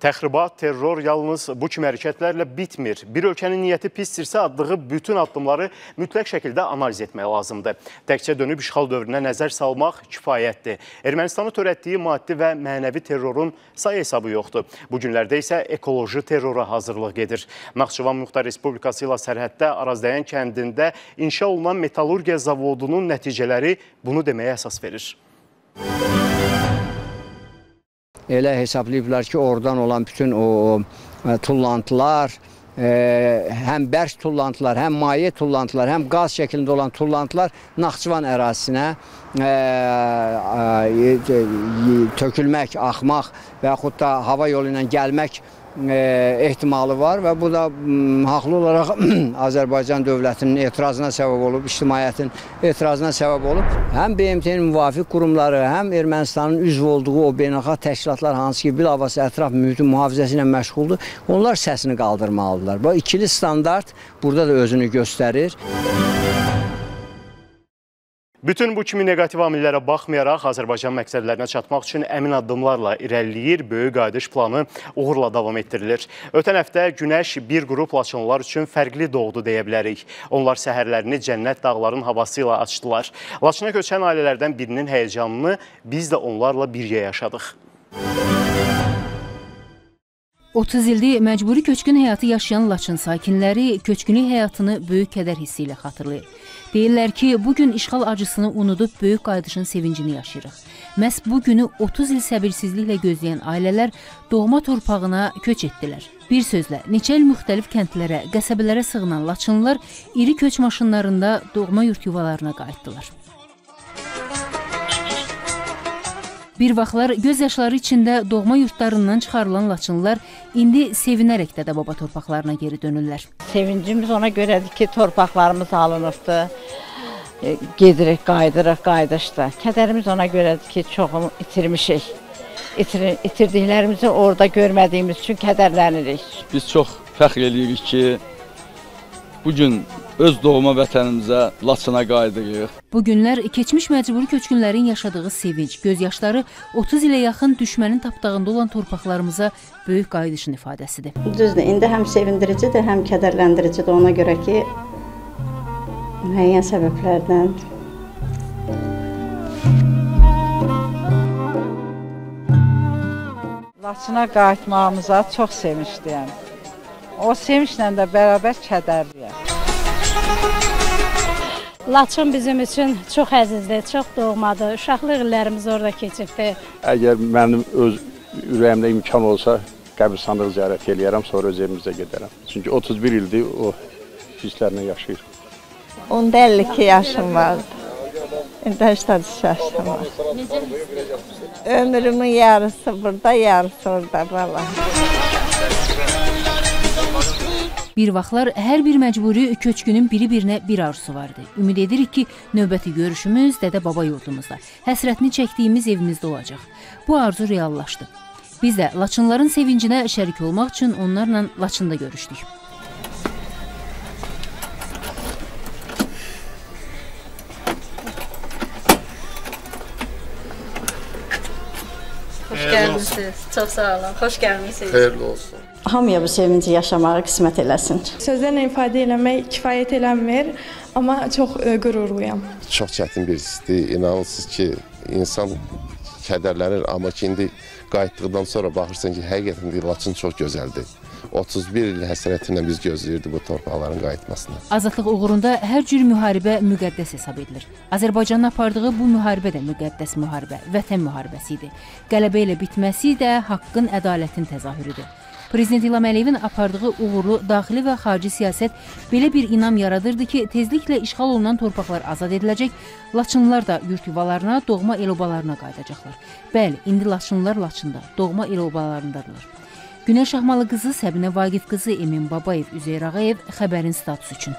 Təxribat, terror yalnız bu kimi hərəkətlərlə bitmir. Bir ölkənin niyyəti pisdirsə, addığı bütün addımları mütləq şəkildə analiz etmək lazımdır. Təkcə dönüb işğal dövrünə nəzər salmaq kifayətdir. Ermənistanı törətdiyi maddi və mənəvi terrorun sayı hesabı yoxdur. Bu günlərdə isə ekoloji terrora hazırlıq gedir. Naxçıvan Muxtar Respublikası ilə sərhəddə Arazdəyan kəndində inşa olunan metalurgiya zavodunun nəticələri bunu deməyə əsas verir. Elə hesablayıblar ki, oradan olan bütün o, o tullantılar, e, həm bərk tullantılar, həm maye tullantılar, həm qaz şəklində olan tullantılar Naxçıvan ərazisinə e, e, tökülmək, axmaq və yaxud da hava yolu ilə gəlmək e, ehtimalı var və bu da haqlı olaraq Azərbaycan dövlətinin etirazına səbəb olub, ictimaiyyətin etirazına səbəb olub. Həm BMT-nin müvafiq qurumları, həm Ermənistanın üzv olduğu o beynəlxalq təşkilatlar hansı ki, bilavasitə ətraf mühitin mühafizəsi ilə məşğuldur, onlar səsini qaldırmalıdırlar. Bu ikili standart burada da özünü göstərir. Bütün bu kimi negativ amillərə baxmayaraq Azərbaycan məqsədlərinə çatmaq üçün əmin addımlarla irəliləyir, böyük qayıdış planı uğurla davam etdirilir. Ötən həftə günəş bir qrup laçınlılar üçün fərqli doğdu deyə bilərik. Onlar səhərlərini cənnət dağların havası ilə açdılar. Laçına köçən ailələrdən birinin həyəcanını biz də onlarla birgə yaşadıq. 30 ildir məcburi köçkün həyatı yaşayan Laçın sakinləri köçkünlük həyatını böyük kədər hissi ilə xatırlayır. Deyirlər ki, bu gün işğal acısını unudub böyük qayıdışın sevincini yaşayırıq. Məhz bu günü 30 il səbirsizliklə gözləyən ailələr doğma torpağına köç etdilər. Bir sözlə, neçə il müxtəlif kəndlərə, qəsəbələrə sığınan Laçınlılar iri köç maşınlarında doğma yurt yuvalarına qayıtdılar. Bir vaxtlar göz yaşları içində doğma yurtlarından çıxarılan Laçınlılar indi sevinərək də baba torpaqlarına geri dönürlər. Sevincimiz ona görədir ki, torpaqlarımız alınıbdı. E, gedirik, qayıdırıq, qayıdışda. Kədərimiz ona görədir ki, çoxunu itirmişik. İtir itirdiklərimizi orada görmədiyimiz üçün kədərlənirik. Biz çox fəxr edirik ki, bu gün öz doğma vətənimizə, Laçına qayıdırıq. Bu günlər keçmiş məcburi köçkünlərin yaşadığı sevinc, göz yaşları 30 ilə yaxın düşmənin tapdağında olan torpaqlarımıza böyük qayıdışın ifadəsidir. Düzdür, indi həm sevindiricidir, həm kədərləndiricidir ona görə ki, müəyyən səbəblərdən Laçına qayıtmağımıza çox sevincliyəm. O sevinclə də bərabər kədərliyəm. Laçın bizim üçün çox əzizdir, çox doğmadır. Uşaqlıq illərimiz orada keçibdi. Əgər mənim öz ürəyimdə imkan olsa, qəbirstanlıq ziyarət eləyərəm, sonra öz evimizə gedərəm. Çünki 31 ildir o hisslərlə yaşayır. Onda 52 yaşım vardı. İndi 83 yaşım var. Ömrümün yarısı burada, yarısı orada baba. Bir vaxtlar hər bir məcburi köçkünün biri-birinə bir arzusu vardı. Ümid edirik ki, növbəti görüşümüz dədə-baba yurdumuzda, həsrətini çəkdiyimiz evimizdə olacaq. Bu arzu reallaşdı. Biz də Laçınların sevincinə şərik olmaq üçün onlarla Laçında görüşdük. Xoş gəlmisiniz. Çox sağ olun. Xoş gəlmisiniz. Xeyirli olsun. Hamıya bu sevinci yaşamağı qismət eləsin. Sözlərlə ifadə eləmək kifayət eləmir, amma çox ə, qürurluyam. Çox çətin bir hissdir. İnanırsınız ki, insan kədərlənir, amma ki indi qayıtdıqdan sonra baxırsan ki, həqiqətən də Laçın çox gözəldir. 31 il həsrəti ilə biz gözləyirdik bu torpaqların qayıtmasını. Azadlıq uğrunda hər cür müharibə müqəddəs hesab edilir. Azərbaycanın apardığı bu müharibə də müqəddəs müharibə, vətən müharibəsi idi. Qələbə ilə bitməsi də haqqın, ədalətin təzahürüdür. Prezident İlham Əliyevin apardığı uğurlu daxili və xarici siyasət belə bir inam yaradırdı ki, tezliklə işğal olunan torpaqlar azad ediləcək, Laçınlılar da yurt yuvalarına, doğma el-obalarına qayıdacaqlar. Bəli, indi Laçınlılar Laçında, doğma el-obalarındadırlar. Günəş Şahmalı qızı Səbinə Vaqif qızı Emin Babayev, Üzeyr Ağayev xəbərin statusu üçün.